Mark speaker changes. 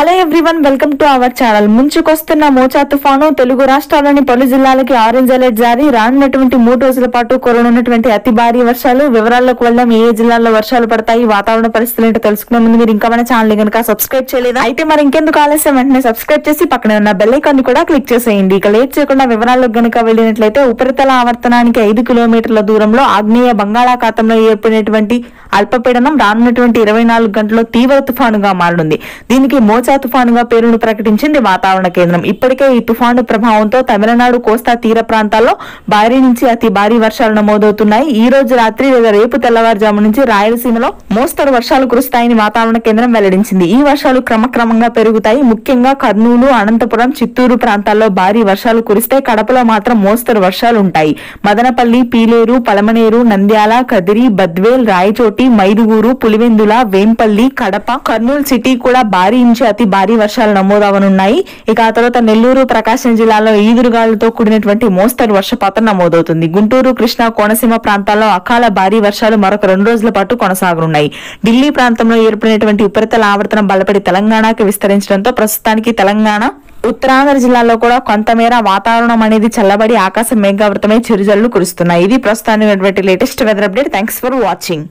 Speaker 1: Hello everyone welcome to our channel. ముంచుకొస్తున్న Mocha తుఫాను తెలుగు రాష్ట్రాల్లోని పలు జిల్లాలకి ఆరెంజ్ అలర్ట్ జారీ. రానున్నటువంటి మూడు రోజుల పాటు కొరనున్నటువంటి అతి భారీ వర్షాలు. వివరాల్లోకి వెళ్దాం. ఏ జిల్లాల్లో వర్షాలు పడతాయి? వాతావరణ పరిస్థితులు ఏంటో తెలుసుకునే ముందు మీరు ఇంకా మన ఛానల్ కనుక సబ్స్క్రైబ్ చేయలేదు? అయితే మరి ఇంకెందుకు ఆలస్యం? వెంటనే సబ్స్క్రైబ్ చేసి పక్కన ఉన్న బెల్ ఐకాన్ కూడా క్లిక్ చేసేయండి. ఇక లేట్ చేయకుండా వివరాల్లోకి గనుక వెళ్ళినట్లయితే ఉపరితల ఆవర్తనానికి ఐదు కిలోమీటర్ల దూరంలో ఆగ్నేయ బంగాళాఖాతంలో ఏర్పడినటువంటి అల్పపీడనం రానున్నటువంటి ఇరవై నాలుగు గంటల్లో తీవ్ర తుఫానుగా మారనుంది. దీనికి మోచ తుఫానుగా పేరును ప్రకటించింది వాతావరణ కేంద్రం. ఇప్పటికే ఈ తుఫాను ప్రభావంతో తమిళనాడు కోస్తా తీర ప్రాంతాల్లో భారీ నుంచి అతి భారీ వర్షాలు నమోదవుతున్నాయి. ఈ రోజు రాత్రి లేదా రేపు తెల్లవారుజాము నుంచి రాయలసీమలో మోస్తరు వర్షాలు కురుస్తాయని వాతావరణ కేంద్రం వెల్లడించింది. ఈ వర్షాలు క్రమక్రమంగా పెరుగుతాయి. ముఖ్యంగా కర్నూలు అనంతపురం చిత్తూరు ప్రాంతాల్లో భారీ వర్షాలు కురిస్తే కడపలో మాత్రం మోస్తరు వర్షాలు ఉంటాయి. మదనపల్లి పీలేరు పలమనేరు నంద్యాల కదిరి బద్వేల్ రాయచోటి మైదుగూరు పులివెందుల వేంపల్లి కడప కర్నూలు సిటీ కూడా భారీ నుంచి అతి భారీ వర్షాలు నమోదవనున్నాయి. ఇక ఆ తర్వాత నెల్లూరు ప్రకాశం జిల్లాలో ఈదురుగాలులతో కూడినటువంటి మోస్తరు వర్షపాతం నమోదవుతుంది. గుంటూరు కృష్ణా కోనసీమ ప్రాంతాల్లో అకాల భారీ వర్షాలు మరొక రెండు రోజుల పాటు కొనసాగనున్నాయి. ఢిల్లీ ప్రాంతంలో ఏర్పడినటువంటి ఉపరితల ఆవర్తనం బలపడి తెలంగాణకి విస్తరించడంతో ప్రస్తుతానికి తెలంగాణ ఉత్తరాంధ్ర జిల్లాలో కూడా కొంతమేర వాతావరణం అనేది చల్లబడి ఆకాశం మేఘావృతమై చిరుజల్లు కురుస్తున్నాయి. ఇది ప్రస్తుతానికి latest weather update. Thanks for watching